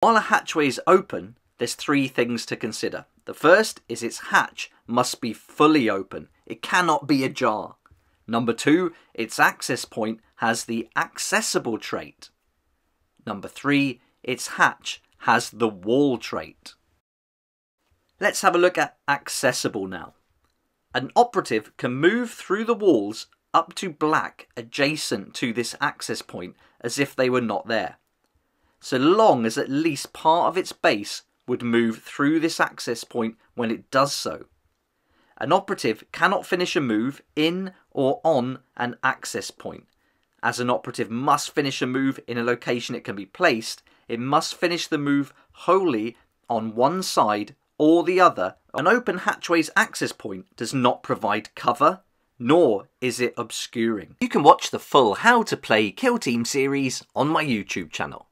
While a hatchway is open, there's three things to consider. The first is its hatch must be fully open. It cannot be ajar. Number two, its access point has the accessible trait. Number three, its hatch has the wall trait. Let's have a look at accessible now. An operative can move through the walls up to black adjacent to this access point as if they were not there. So long as at least part of its base would move through this access point when it does so. An operative cannot finish a move in or on an access point. As an operative must finish a move in a location it can be placed, it must finish the move wholly on one side or the other. An open hatchway's access point does not provide cover, nor is it obscuring. You can watch the full How to Play Kill Team series on my YouTube channel.